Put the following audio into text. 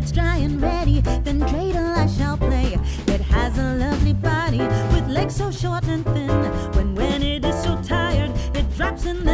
it's dry and ready, then dreidel, I shall play. It has a lovely body with legs so short and thin. When when it is so tired, it drops in the